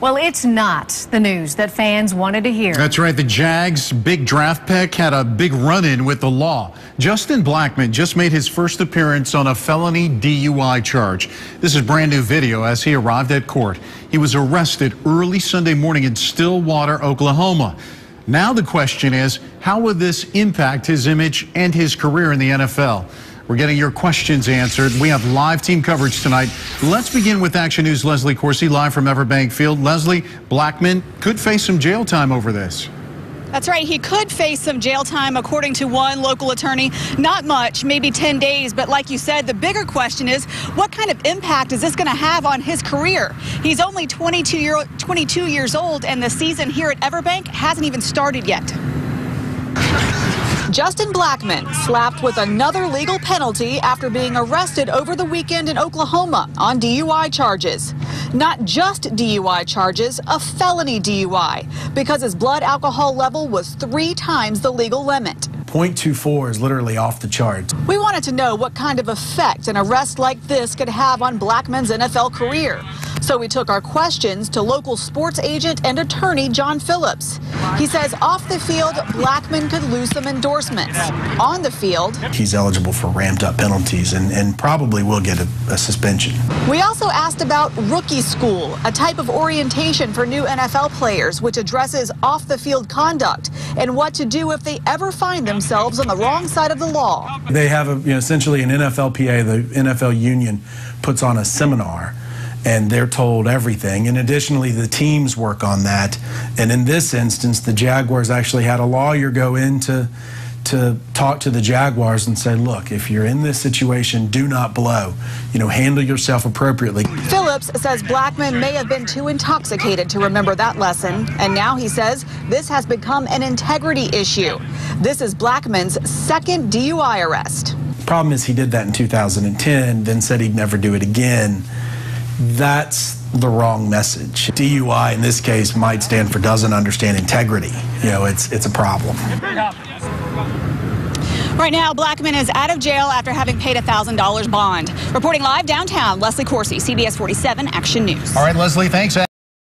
Well, it's not the news that fans wanted to hear. That's right. The Jags' big draft pick had a big run in with the law. Justin Blackmon just made his first appearance on a felony DUI charge. This is brand new video as he arrived at court. He was arrested early Sunday morning in Stillwater, Oklahoma. Now the question is how will this impact his image and his career in the NFL? We're getting your questions answered. We have live team coverage tonight. Let's begin with Action News' Leslie Corsi, live from Everbank Field. Leslie, Blackmon could face some jail time over this. That's right. He could face some jail time, according to one local attorney. Not much, maybe 10 days. But like you said, the bigger question is what kind of impact is this going to have on his career? He's only 22, year, 22 years old, and the season here at Everbank hasn't even started yet. Justin Blackmon slapped with another legal penalty after being arrested over the weekend in Oklahoma on DUI charges. Not just DUI charges, a felony DUI, because his blood alcohol level was three times the legal limit. 0.24 is literally off the charts. We wanted to know what kind of effect an arrest like this could have on Blackmon's NFL career. So we took our questions to local sports agent and attorney John Phillips. He says off the field, Blackmon could lose some endorsements. On the field, he's eligible for ramped up penalties and, and probably will get a, a suspension. We also asked about rookie school, a type of orientation for new NFL players which addresses off the field conduct and what to do if they ever find themselves on the wrong side of the law. They have a, you know, essentially an NFLPA, the NFL union puts on a seminar and they're told everything. And additionally, the teams work on that. And in this instance, the Jaguars actually had a lawyer go in to, to talk to the Jaguars and say, look, if you're in this situation, do not blow. You know, handle yourself appropriately. Phillips says Blackmon may have been too intoxicated to remember that lesson. And now he says this has become an integrity issue. This is Blackmon's second DUI arrest. Problem is, he did that in 2010, then said he'd never do it again that's the wrong message. DUI in this case might stand for doesn't understand integrity. You know, it's it's a problem. Right now, Blackmon is out of jail after having paid a $1,000 bond. Reporting live downtown, Leslie Corsi, CBS 47 Action News. All right, Leslie, thanks.